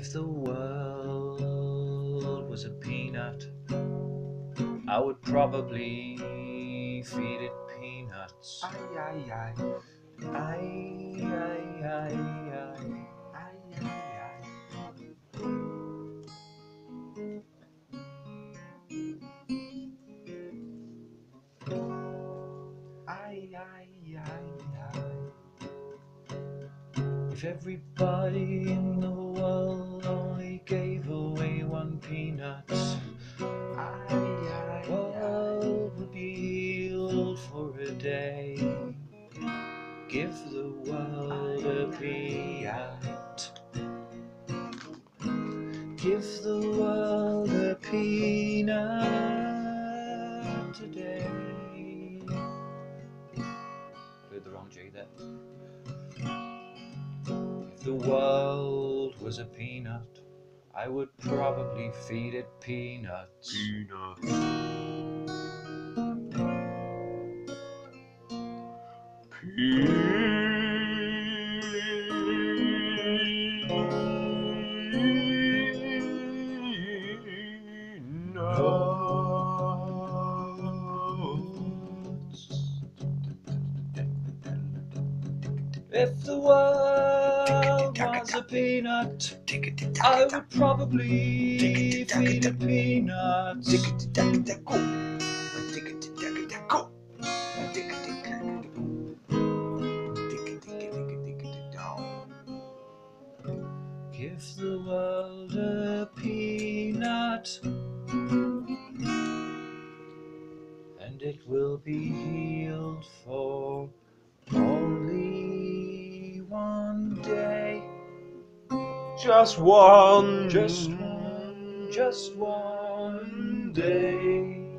If the world was a peanut, I would probably feed it peanuts. Ai, ai, ai. Ay, ay, ay, ay. Ai, ai, ai. Ai, ai, ai, ai. If everybody in the world day. Give the world a peanut. Give the world a peanut today. Played the wrong G there. If the world was a peanut, I would probably feed it peanuts. If the world was a peanut, I would probably feed it peanuts. Give the world a peanut, and it will be healed for only one day. Just one. Just one, just one day.